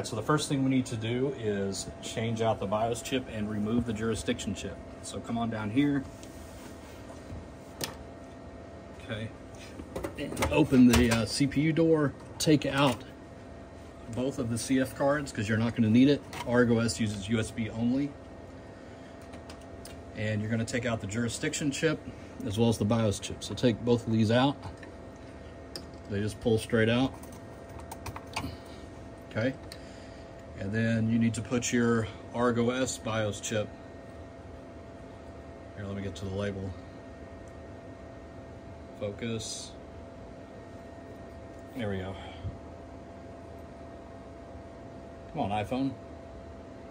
right, so the first thing we need to do is change out the BIOS chip and remove the jurisdiction chip. So come on down here. Okay. And open the uh, CPU door, take out both of the CF cards because you're not going to need it. ArgOS uses USB only. And you're going to take out the jurisdiction chip as well as the BIOS chip. So take both of these out. They just pull straight out. Okay. And then you need to put your ArgOS BIOS chip. Here, let me get to the label. Focus. There we go. Come on, iPhone.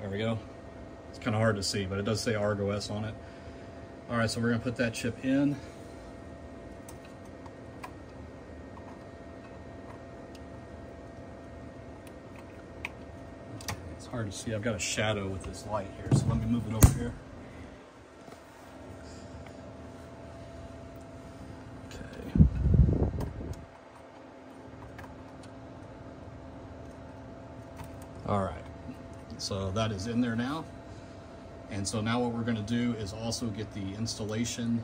There we go. It's kind of hard to see, but it does say ArgOS on it. All right, so we're gonna put that chip in. Hard to see. I've got a shadow with this light here, so let me move it over here. Okay. All right, so that is in there now. And so now what we're gonna do is also get the installation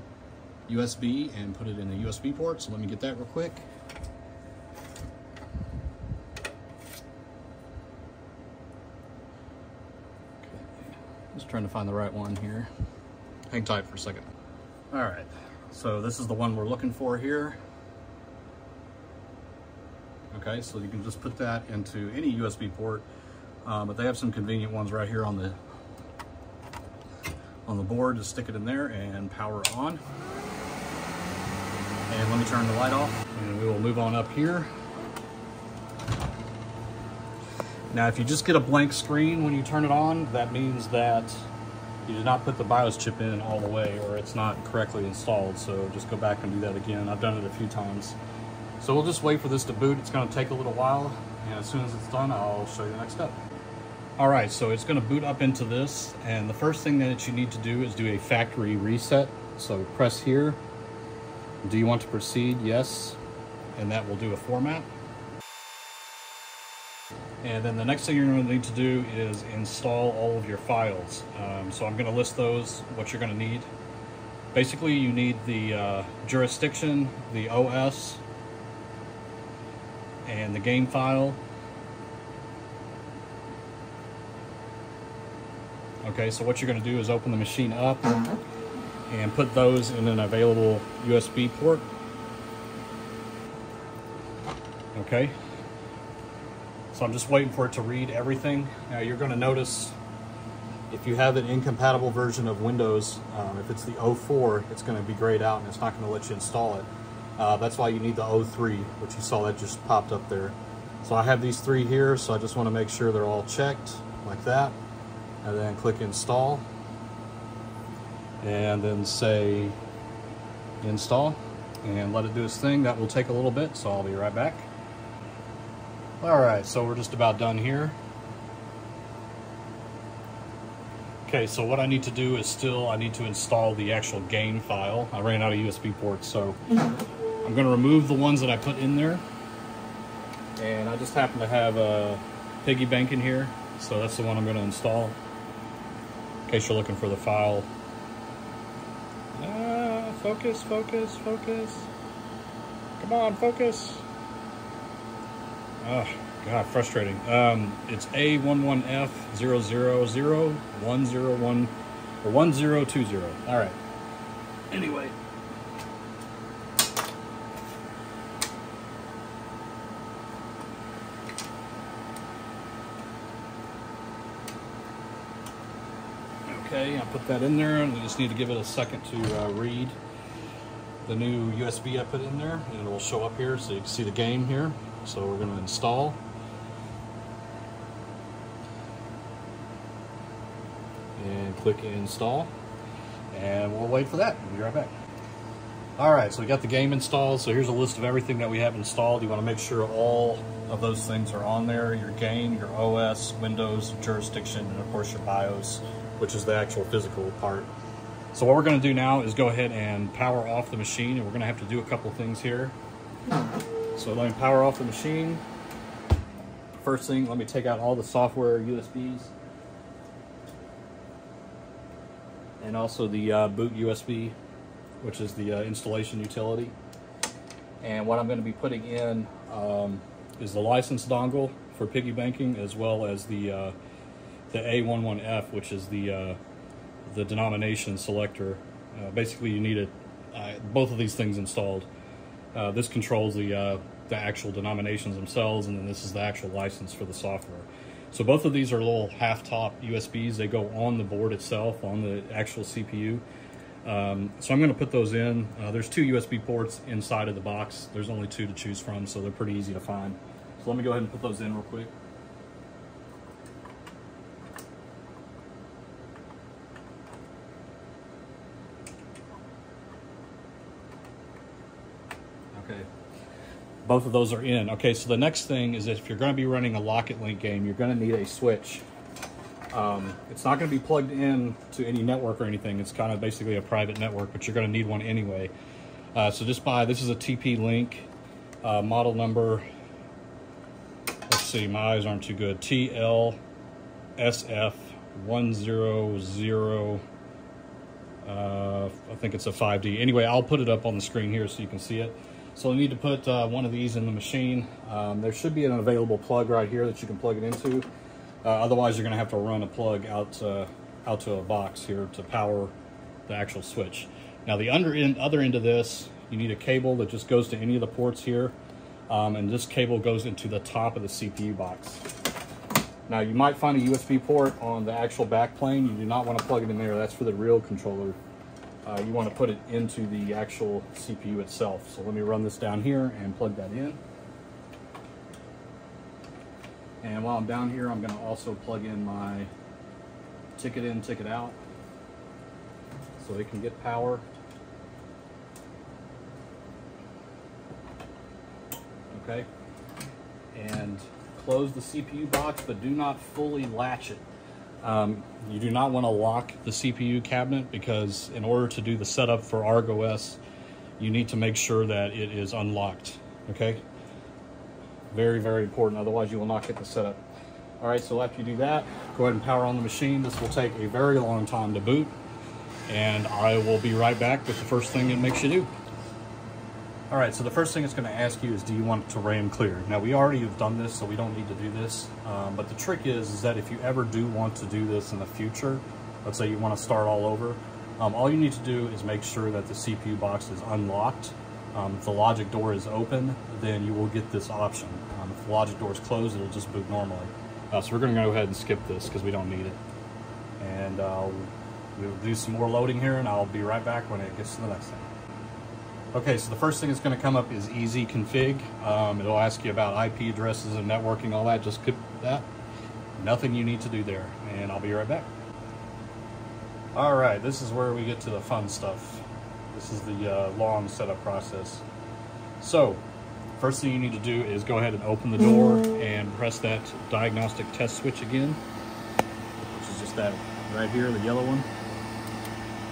USB and put it in a USB port. So let me get that real quick. Just trying to find the right one here. Hang tight for a second. All right, so this is the one we're looking for here. Okay, so you can just put that into any USB port, uh, but they have some convenient ones right here on the on the board. Just stick it in there and power on. And let me turn the light off and we will move on up here. Now, if you just get a blank screen when you turn it on, that means that you did not put the BIOS chip in all the way or it's not correctly installed. So just go back and do that again. I've done it a few times. So we'll just wait for this to boot. It's gonna take a little while. And as soon as it's done, I'll show you the next step. All right, so it's gonna boot up into this. And the first thing that you need to do is do a factory reset. So press here. Do you want to proceed? Yes. And that will do a format. And then the next thing you're going to need to do is install all of your files. Um, so I'm going to list those, what you're going to need. Basically, you need the uh, jurisdiction, the OS, and the game file. Okay, so what you're going to do is open the machine up and put those in an available USB port. Okay, so I'm just waiting for it to read everything. Now you're going to notice if you have an incompatible version of Windows, um, if it's the 04, it's going to be grayed out and it's not going to let you install it. Uh, that's why you need the 03, which you saw that just popped up there. So I have these three here, so I just want to make sure they're all checked like that. And then click install. And then say install and let it do its thing. That will take a little bit, so I'll be right back. All right, so we're just about done here. Okay, so what I need to do is still, I need to install the actual game file. I ran out of USB ports, so I'm gonna remove the ones that I put in there. And I just happen to have a piggy bank in here, so that's the one I'm gonna install. In case you're looking for the file. Ah, focus, focus, focus. Come on, focus. Oh, God, frustrating. Um, it's A11F000-101 or 1020. All right. Anyway. Okay, I put that in there and we just need to give it a second to uh, read the new USB I put in there and it will show up here so you can see the game here. So we're going to install. And click install. And we'll wait for that. We'll be right back. All right, so we got the game installed. So here's a list of everything that we have installed. You want to make sure all of those things are on there. Your game, your OS, Windows, jurisdiction, and of course your BIOS, which is the actual physical part. So what we're going to do now is go ahead and power off the machine. And we're going to have to do a couple things here. So let me power off the machine. first thing, let me take out all the software USBs. And also the uh, boot USB, which is the uh, installation utility. And what I'm going to be putting in um, is the license dongle for piggy banking, as well as the uh, the A11F, which is the uh, the denomination selector. Uh, basically, you need it, uh, both of these things installed. Uh, this controls the uh, the actual denominations themselves, and then this is the actual license for the software. So both of these are little half-top USBs. They go on the board itself, on the actual CPU. Um, so I'm going to put those in. Uh, there's two USB ports inside of the box. There's only two to choose from, so they're pretty easy to find. So let me go ahead and put those in real quick. Okay, both of those are in. Okay, so the next thing is if you're going to be running a Lock-It Link game, you're going to need a switch. Um, it's not going to be plugged in to any network or anything. It's kind of basically a private network, but you're going to need one anyway. Uh, so just buy, this is a TP-Link uh, model number. Let's see, my eyes aren't too good. TLSF100, uh, I think it's a 5D. Anyway, I'll put it up on the screen here so you can see it. So you need to put uh, one of these in the machine. Um, there should be an available plug right here that you can plug it into. Uh, otherwise, you're going to have to run a plug out, uh, out to a box here to power the actual switch. Now the under end, other end of this, you need a cable that just goes to any of the ports here. Um, and this cable goes into the top of the CPU box. Now you might find a USB port on the actual back plane. You do not want to plug it in there. That's for the reel controller uh, you want to put it into the actual CPU itself. So let me run this down here and plug that in. And while I'm down here, I'm going to also plug in my ticket in, ticket out, so it can get power. Okay. And close the CPU box, but do not fully latch it. Um, you do not want to lock the CPU cabinet because in order to do the setup for ArgOS, you need to make sure that it is unlocked, okay? Very, very important, otherwise you will not get the setup. All right, so after you do that, go ahead and power on the machine. This will take a very long time to boot, and I will be right back with the first thing it makes you do. All right, so the first thing it's gonna ask you is, do you want to RAM clear? Now we already have done this, so we don't need to do this. Um, but the trick is, is that if you ever do want to do this in the future, let's say you wanna start all over, um, all you need to do is make sure that the CPU box is unlocked. Um, if the logic door is open, then you will get this option. Um, if the logic door is closed, it'll just boot normally. Uh, so we're gonna go ahead and skip this because we don't need it. And uh, we'll do some more loading here and I'll be right back when it gets to the next thing. Okay, so the first thing that's going to come up is easy config. Um, it'll ask you about IP addresses and networking, all that. Just click that. Nothing you need to do there, and I'll be right back. All right, this is where we get to the fun stuff. This is the uh, long setup process. So, first thing you need to do is go ahead and open the door and press that diagnostic test switch again, which is just that right here, the yellow one.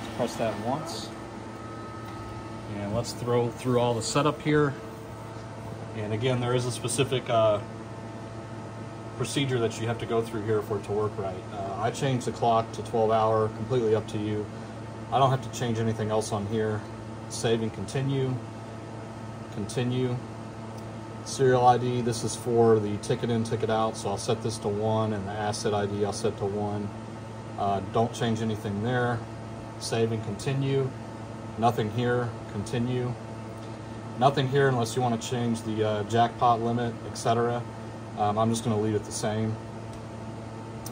Just press that once. And let's throw through all the setup here. And again, there is a specific uh, procedure that you have to go through here for it to work right. Uh, I changed the clock to 12 hour, completely up to you. I don't have to change anything else on here. Save and continue, continue. Serial ID, this is for the ticket in, ticket out, so I'll set this to one, and the asset ID I'll set to one. Uh, don't change anything there. Save and continue. Nothing here, continue. Nothing here unless you want to change the uh, jackpot limit, etc. Um, I'm just going to leave it the same.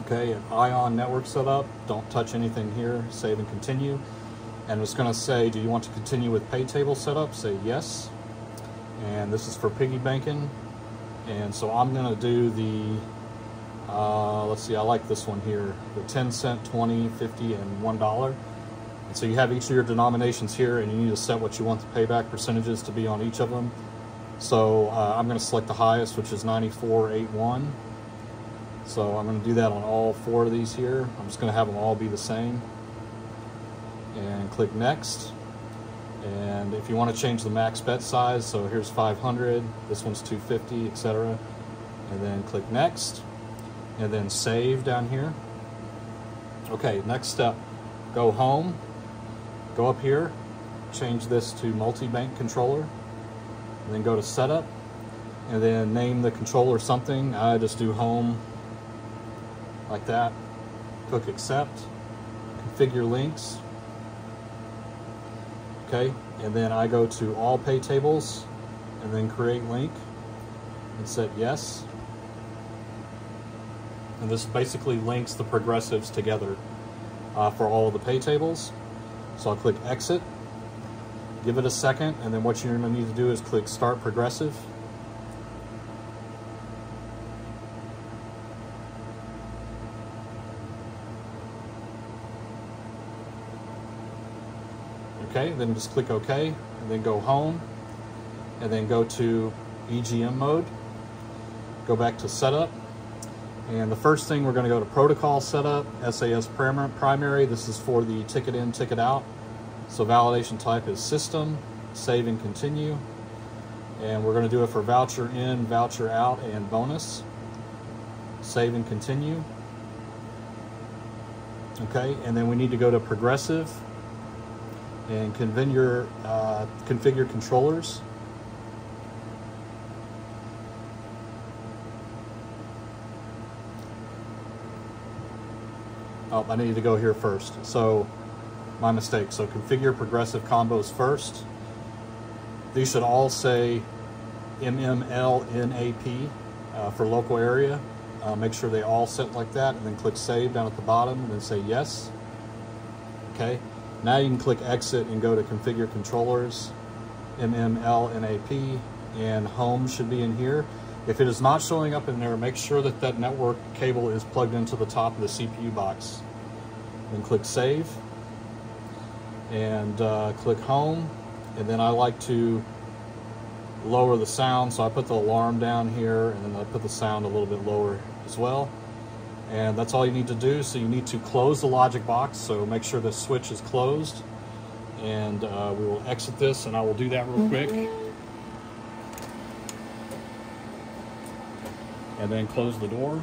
Okay, Ion network setup, don't touch anything here, save and continue. And it's going to say, do you want to continue with pay table setup? Say yes. And this is for piggy banking. And so I'm going to do the, uh, let's see, I like this one here, the 10 cent, 20, 50, and $1. And so you have each of your denominations here and you need to set what you want the payback percentages to be on each of them. So uh, I'm going to select the highest, which is 9481. So I'm going to do that on all four of these here. I'm just going to have them all be the same. And click next. And if you want to change the max bet size, so here's 500, this one's 250, etc. and then click next, and then save down here. Okay, next step, go home, go up here, change this to multi-bank controller, then go to setup, and then name the controller something. I just do home like that. Click accept, configure links. Okay, and then I go to all pay tables and then create link and set yes. And this basically links the progressives together uh, for all of the pay tables. So I'll click exit, give it a second, and then what you're gonna need to do is click start progressive. Okay, then just click OK, and then go home, and then go to EGM mode, go back to setup, and the first thing we're going to go to protocol setup, SAS primary. This is for the ticket in, ticket out. So validation type is system, save and continue. And we're going to do it for voucher in, voucher out, and bonus. Save and continue. Okay, and then we need to go to progressive and configure, uh, configure controllers. Oh, I need to go here first. So my mistake. So configure progressive combos first. These should all say MMLNAP uh, for local area. Uh, make sure they all set like that and then click save down at the bottom and then say yes. Okay, now you can click exit and go to configure controllers, MMLNAP, and home should be in here. If it is not showing up in there, make sure that that network cable is plugged into the top of the CPU box. Then click Save and uh, click Home. And then I like to lower the sound, so I put the alarm down here and then I put the sound a little bit lower as well. And that's all you need to do. So you need to close the logic box, so make sure the switch is closed. And uh, we will exit this, and I will do that real quick. And then close the door.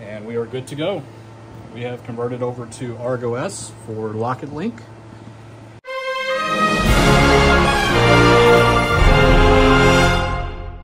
And we are good to go. We have converted over to ArgOS for Lock It Link.